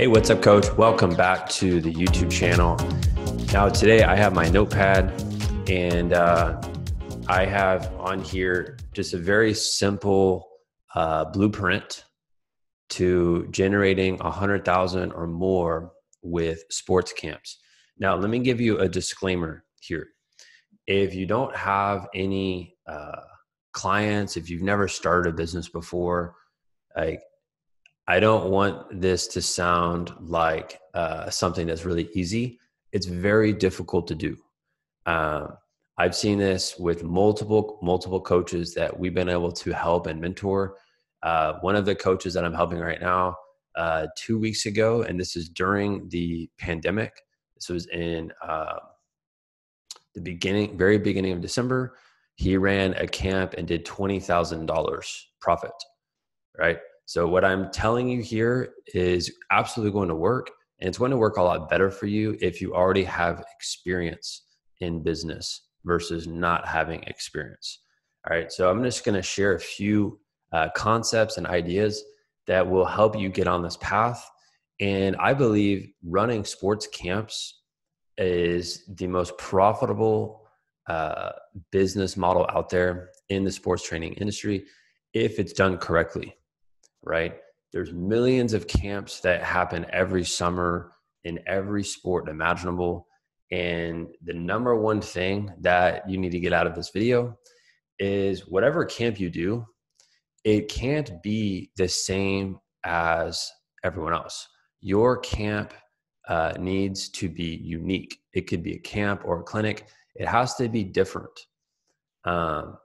Hey, what's up, coach? Welcome back to the YouTube channel. Now, today I have my notepad and uh, I have on here just a very simple uh, blueprint to generating a hundred thousand or more with sports camps. Now, let me give you a disclaimer here. If you don't have any uh, clients, if you've never started a business before, like I don't want this to sound like uh, something that's really easy. It's very difficult to do. Um, I've seen this with multiple multiple coaches that we've been able to help and mentor. Uh, one of the coaches that I'm helping right now, uh, two weeks ago, and this is during the pandemic. This was in uh, the beginning, very beginning of December. He ran a camp and did twenty thousand dollars profit. Right. So what I'm telling you here is absolutely going to work, and it's going to work a lot better for you if you already have experience in business versus not having experience. All right, so I'm just going to share a few uh, concepts and ideas that will help you get on this path. And I believe running sports camps is the most profitable uh, business model out there in the sports training industry if it's done correctly, right? There's millions of camps that happen every summer in every sport imaginable and the number one thing that you need to get out of this video is whatever camp you do, it can't be the same as everyone else. Your camp uh, needs to be unique. It could be a camp or a clinic. It has to be different. Um,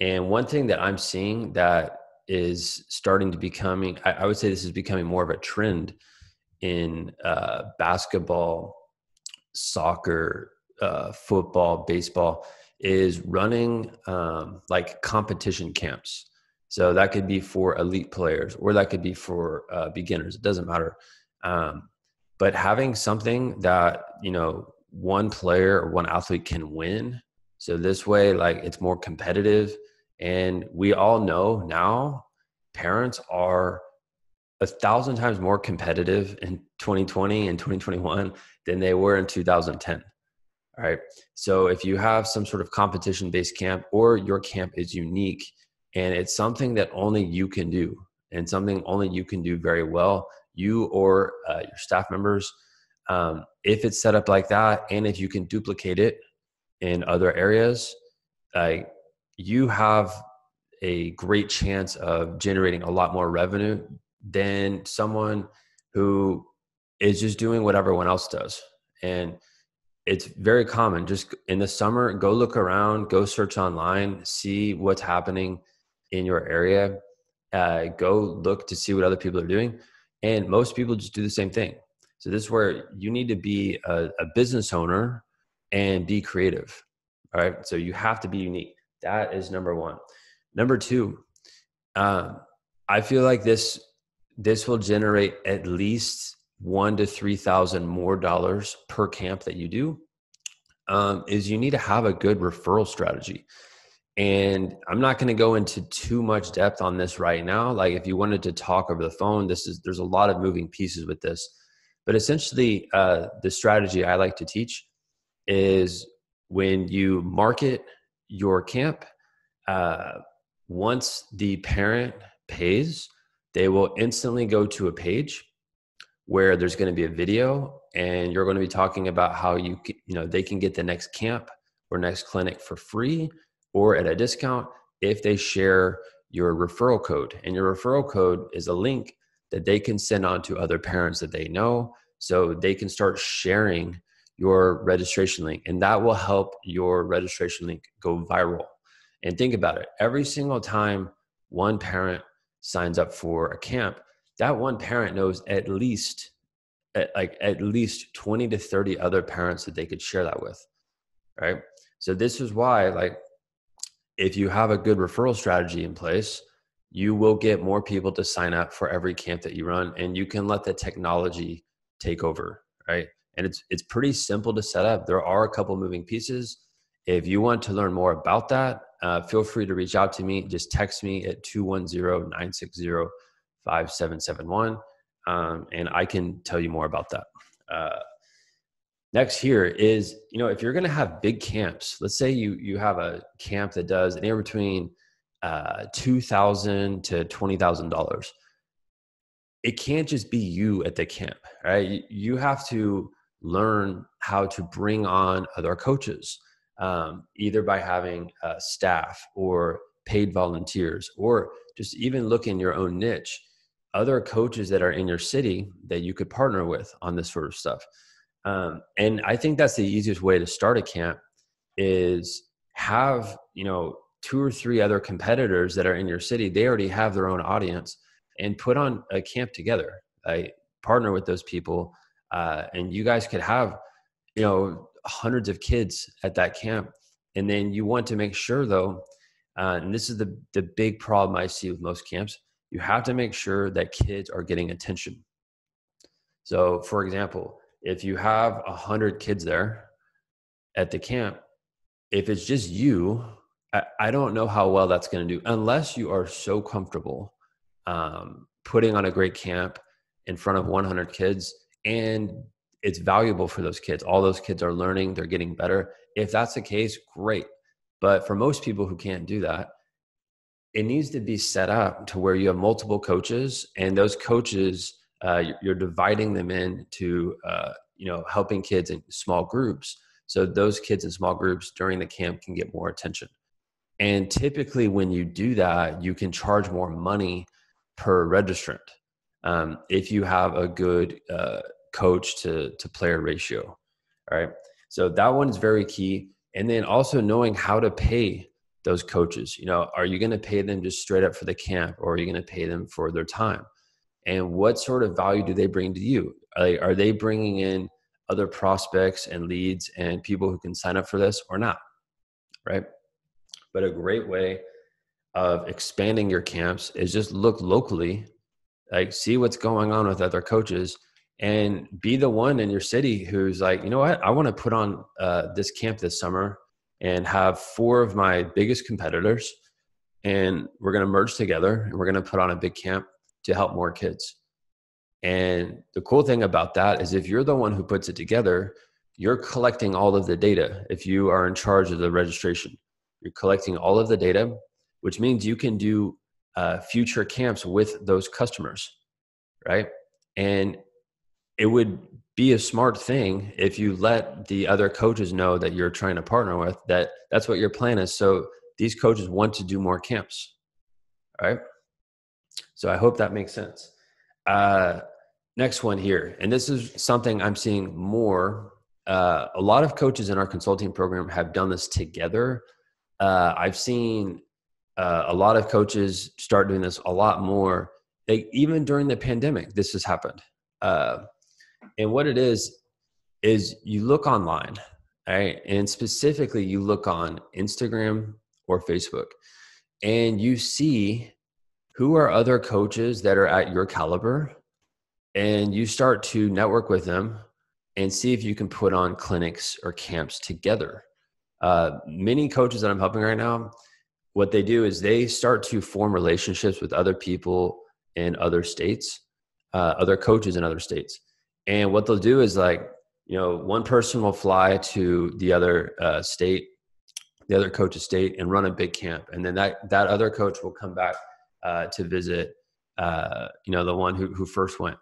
and one thing that I'm seeing that is starting to becoming, I, I would say this is becoming more of a trend in uh, basketball soccer, uh, football, baseball is running um, like competition camps. So that could be for elite players or that could be for uh, beginners. It doesn't matter. Um, but having something that, you know, one player or one athlete can win. So this way, like it's more competitive. And we all know now parents are a thousand times more competitive in 2020 and 2021 than they were in 2010 all right? So if you have some sort of competition based camp or your camp is unique and it's something that only you can do and something only you can do very well you or uh, your staff members um, if it's set up like that and if you can duplicate it in other areas uh, you have a great chance of generating a lot more revenue than someone who is just doing what everyone else does. And it's very common. Just in the summer, go look around, go search online, see what's happening in your area. Uh, go look to see what other people are doing. And most people just do the same thing. So this is where you need to be a, a business owner and be creative. All right. So you have to be unique. That is number one. Number two, um, I feel like this this will generate at least one to three thousand more dollars per camp that you do um, is you need to have a good referral strategy. And i'm not going to go into too much depth on this right now. Like if you wanted to talk over the phone this is there's a lot of moving pieces with this. But essentially uh, the strategy i like to teach is when you market your camp uh, once the parent pays they will instantly go to a page where there's going to be a video and you're going to be talking about how you can, you know they can get the next camp or next clinic for free or at a discount if they share your referral code. And your referral code is a link that they can send on to other parents that they know. So they can start sharing your registration link and that will help your registration link go viral and think about it every single time one parent signs up for a camp, that one parent knows at least at like at least 20 to 30 other parents that they could share that with. Right. So this is why like if you have a good referral strategy in place, you will get more people to sign up for every camp that you run and you can let the technology take over, right? And it's it's pretty simple to set up. There are a couple moving pieces. If you want to learn more about that, uh, feel free to reach out to me. Just text me at 210 960 5771. um, and I can tell you more about that. Uh, next here is you know if you're going to have big camps, let's say you you have a camp that does anywhere between uh, two thousand to twenty thousand dollars. It can't just be you at the camp, right? You have to learn how to bring on other coaches, um, either by having uh, staff or paid volunteers, or just even look in your own niche other coaches that are in your city that you could partner with on this sort of stuff. Um, and I think that's the easiest way to start a camp is have, you know, two or three other competitors that are in your city. They already have their own audience and put on a camp together. I partner with those people uh, and you guys could have, you know, hundreds of kids at that camp. And then you want to make sure though, uh, and this is the, the big problem I see with most camps, you have to make sure that kids are getting attention. So, for example, if you have a hundred kids there at the camp, if it's just you, I, I don't know how well that's going to do unless you are so comfortable um, putting on a great camp in front of 100 kids and it's valuable for those kids. All those kids are learning, they're getting better. If that's the case, great. But for most people who can't do that, it needs to be set up to where you have multiple coaches and those coaches uh, you're dividing them into uh, you know helping kids in small groups so those kids in small groups during the camp can get more attention and typically when you do that you can charge more money per registrant um, if you have a good uh, coach to to player ratio all right? So that one is very key. And then also knowing how to pay those coaches. You know are you going to pay them just straight up for the camp or are you going to pay them for their time? And what sort of value do they bring to you? Are they, are they bringing in other prospects and leads and people who can sign up for this or not right? But a great way of expanding your camps is just look locally like see what's going on with other coaches and be the one in your city who's like you know what? I want to put on uh, this camp this summer and have four of my biggest competitors and we're going to merge together and we're going to put on a big camp to help more kids. And the cool thing about that is if you're the one who puts it together you're collecting all of the data if you are in charge of the registration. You're collecting all of the data which means you can do uh, future camps with those customers right? And it would be a smart thing if you let the other coaches know that you're trying to partner with that that's what your plan is. So these coaches want to do more camps right? So i hope that makes sense. Uh, next one here and this is something i'm seeing more. Uh, a lot of coaches in our consulting program have done this together. Uh, i've seen uh, a lot of coaches start doing this a lot more they, even during the pandemic this has happened uh, and what it is is you look online, right? And specifically you look on Instagram or Facebook and you see who are other coaches that are at your caliber and you start to network with them and see if you can put on clinics or camps together. Uh, many coaches that I'm helping right now, what they do is they start to form relationships with other people in other states, uh, other coaches in other states. And what they'll do is like, you know, one person will fly to the other uh, state, the other coach's state, and run a big camp, and then that that other coach will come back uh, to visit, uh, you know, the one who who first went,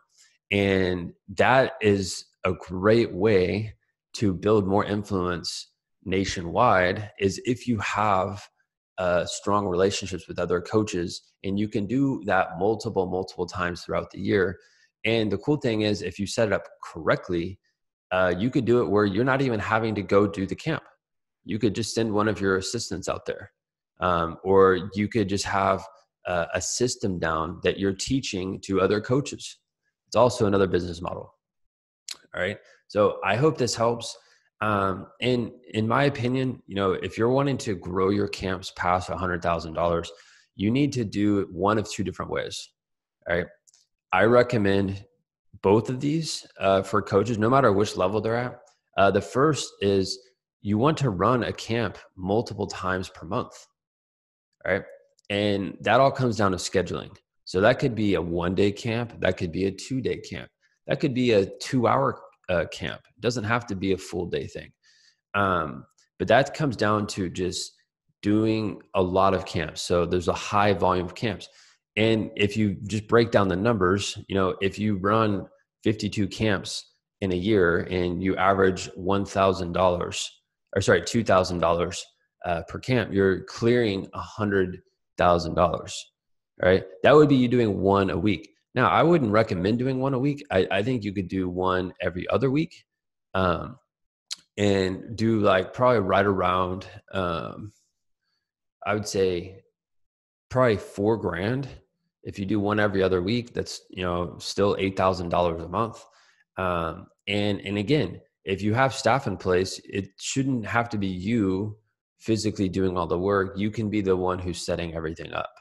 and that is a great way to build more influence nationwide. Is if you have uh, strong relationships with other coaches, and you can do that multiple multiple times throughout the year and the cool thing is, if you set it up correctly, uh, you could do it where you're not even having to go do the camp. You could just send one of your assistants out there, um, or you could just have uh, a system down that you're teaching to other coaches. It's also another business model. All right. So I hope this helps. Um, and in my opinion, you know, if you're wanting to grow your camps past a hundred thousand dollars, you need to do one of two different ways. All right. I recommend both of these uh, for coaches, no matter which level they're at. Uh, the first is you want to run a camp multiple times per month, All right. And that all comes down to scheduling. So that could be a one day camp, that could be a two day camp, that could be a two hour uh, camp. It doesn't have to be a full day thing. Um, but that comes down to just doing a lot of camps. So there's a high volume of camps. And if you just break down the numbers, you know, if you run 52 camps in a year and you average $1,000 or sorry, $2,000 uh, per camp, you're clearing $100,000, right? That would be you doing one a week. Now, I wouldn't recommend doing one a week. I, I think you could do one every other week um, and do like probably right around, um, I would say probably four grand. If you do one every other week, that's, you know, still $8,000 a month. Um, and, and again, if you have staff in place, it shouldn't have to be you physically doing all the work. You can be the one who's setting everything up.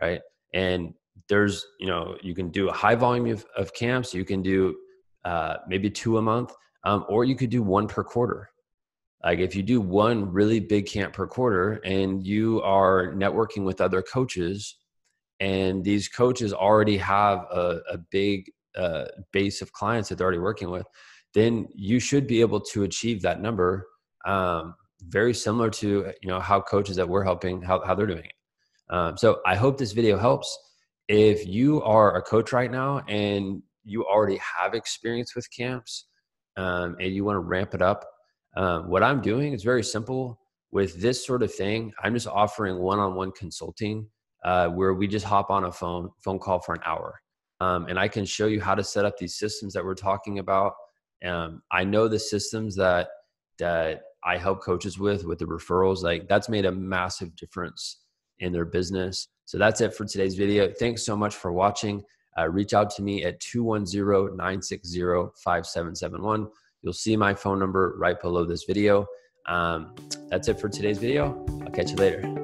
Right. And there's, you know, you can do a high volume of, of camps. You can do uh, maybe two a month, um, or you could do one per quarter. Like if you do one really big camp per quarter and you are networking with other coaches and these coaches already have a, a big uh, base of clients that they're already working with, then you should be able to achieve that number. Um, very similar to you know how coaches that we're helping how, how they're doing it. Um, so I hope this video helps. If you are a coach right now and you already have experience with camps um, and you want to ramp it up, um, what I'm doing is very simple. With this sort of thing, I'm just offering one-on-one consulting uh, where we just hop on a phone phone call for an hour, um, and I can show you how to set up these systems that we're talking about. Um, I know the systems that that I help coaches with with the referrals. Like that's made a massive difference in their business. So that's it for today's video. Thanks so much for watching. Uh, reach out to me at 210 960 5771. You'll see my phone number right below this video. Um, that's it for today's video. I'll catch you later.